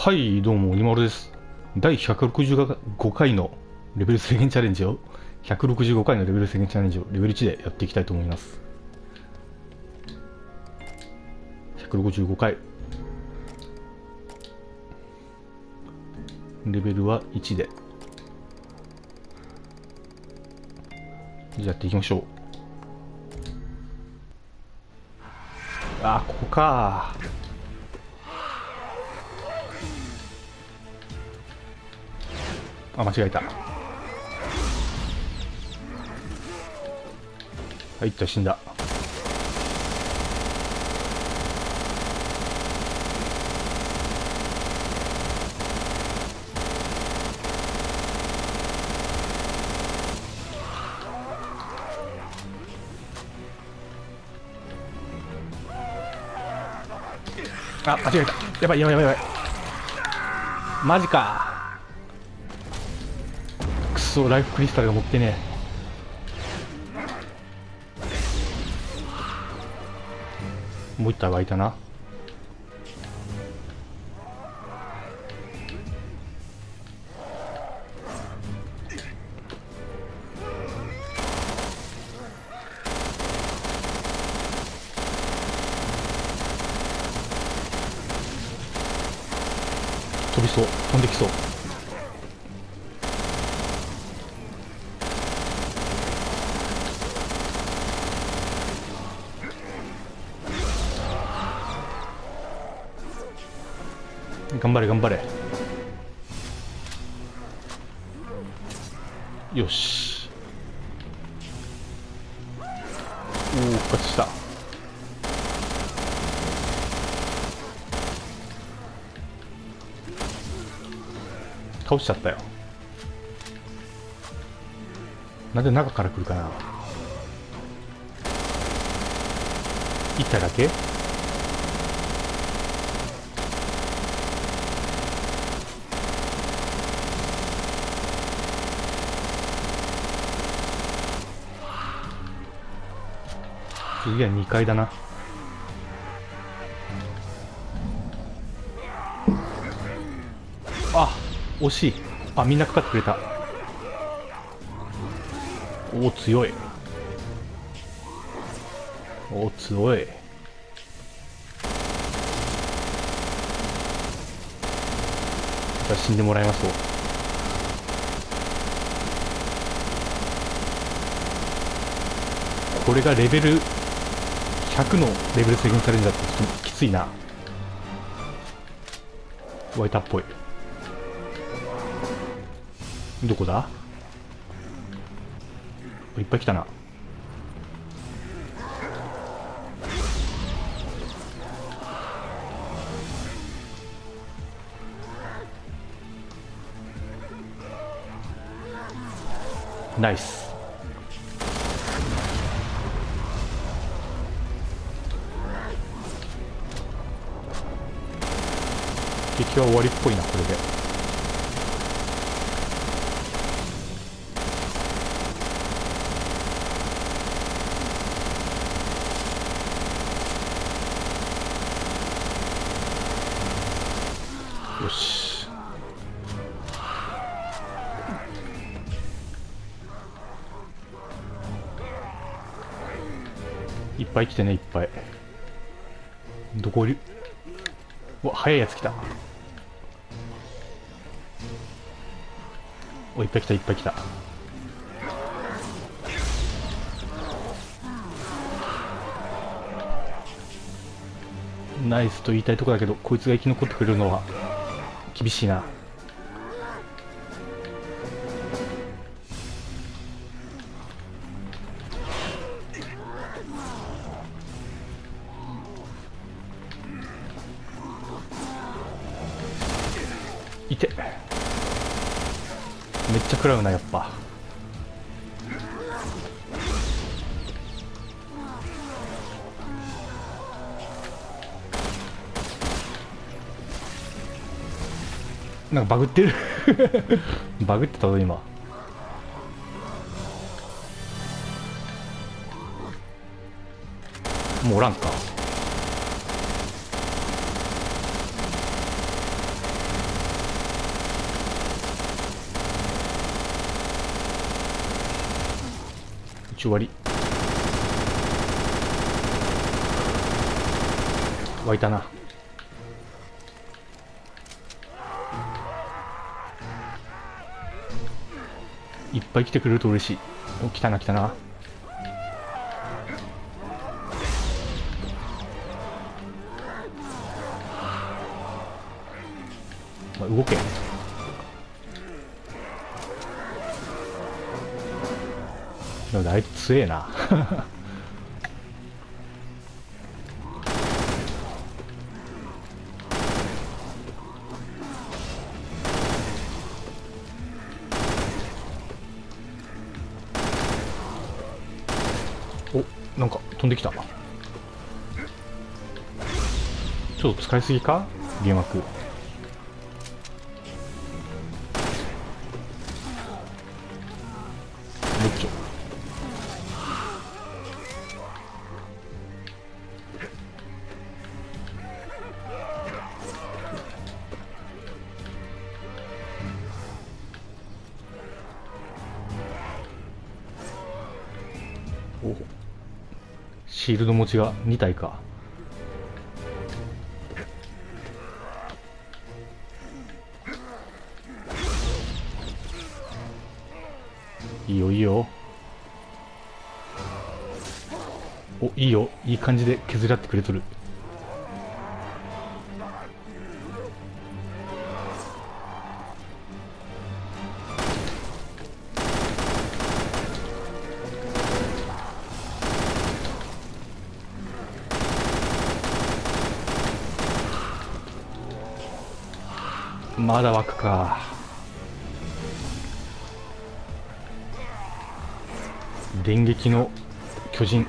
はい、どうも、今丸です。第165回のレベル制限チャレンジを、165回のレベル制限チャレンジをレベル1でやっていきたいと思います。165回。レベルは1で。じゃあやっていきましょう。あ、ここかあ、間違えた。はい、じゃ死んだ。あ、間違えた。やばいやばいやばいやばい。マジか。くそ、ライフクリスタルが持ってね。もう一体湧いたな。飛びそう飛んできそう頑張れ頑張れ。よし。おお復活した。倒しちゃったよ。なんで中から来るかな。一体だけ？次は2階だな。あ惜しい。あみんなかかってくれた。おお強い。おお強い。じゃ死んでもらいましょうこれがレベル100のレベル制限チャレンジだってきついな。湧いたっぽい。どこだ？いっぱい来たな。ナイス。敵は終わりっぽいなこれで。よし。いっぱい来てねいっぱい。どこいる？わ早いやつ来た。おいっぱい来たいっぱい来た。ナイスと言いたいとこだけどこいつが生き残ってくれるのは厳しいな。めっちゃ食らうなやっぱ。なんかバグってる。バグってたぞ今。もうおらんか。終わり。湧いたな。いっぱい来てくれると嬉しい。お来たな来たな。まあ動け。でもあいつ強えな。おなんか飛んできた。ちょっと使いすぎか？幻惑シールド持ちが2体か。いいよいいよ。おいいよ。いい感じで削り合ってくれとる。まだ湧くか。電撃の巨人。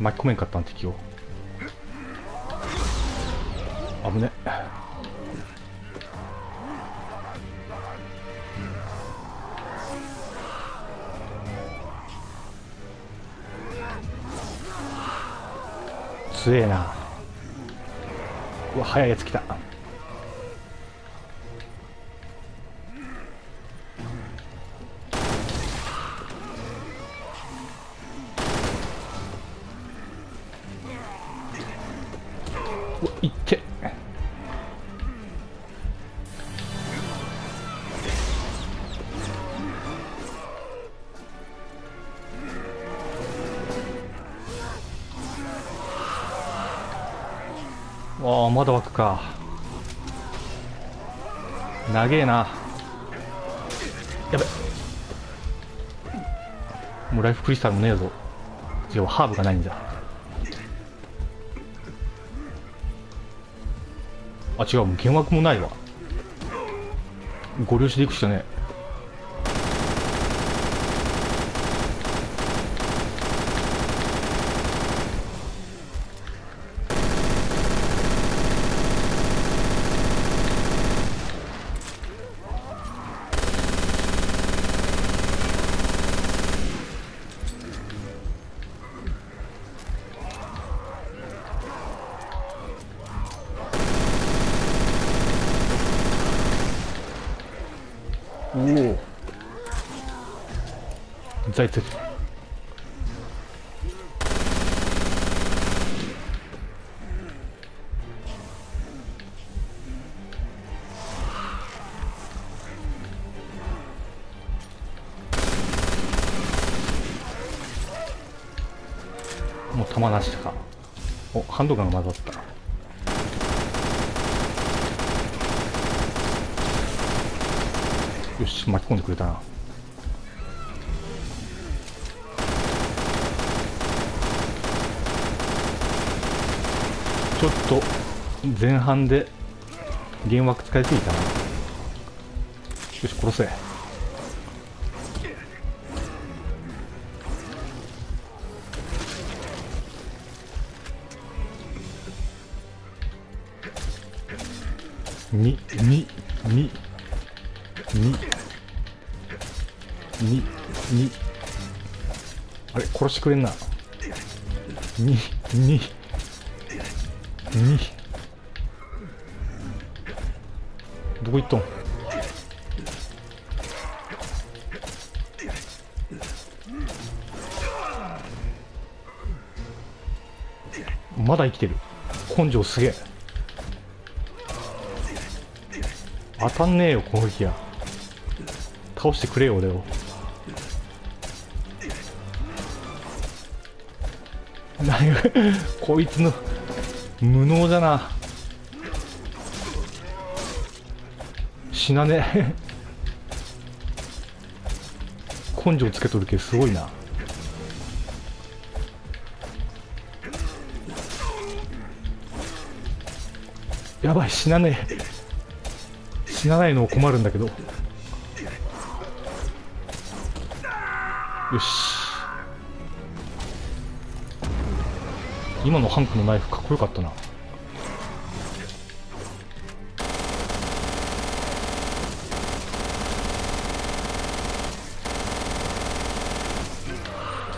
巻き込めんかったん敵を。強えな。うわ速いやつ来た。わあまだ湧くか。長えな。やべ。もうライフクリスタルもねえぞ。違うハーブがないんだ。あ違う。もう幻惑もないわ。ご了承でいくしかね。お財津もう弾なしか。おハンドガンが混ざった。よし巻き込んでくれたな。ちょっと前半で幻惑使いすぎたな。よし殺せ。ににににににあれ殺してくれんな。2 2 2どこ行っとん？まだ生きてる。根性すげえ。当たんねえよこの日や倒してくれよ俺を。何こいつの無能じゃな。死なね。根性つけとるけすごいな。やばい死なね。え死なないの困るんだけど。よし。今のハンクのナイフかっこよかったな。よ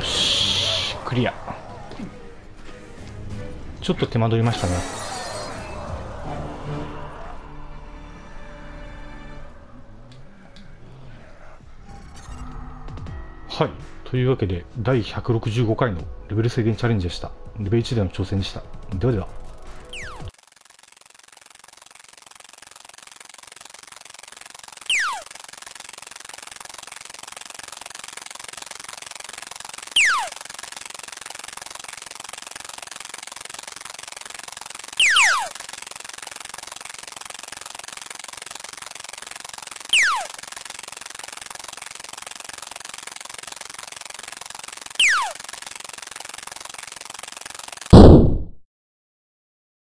しクリア。ちょっと手間取りましたね。はい。というわけで第165回のレベル制限チャレンジでした。レベル1での挑戦でした。ではでは。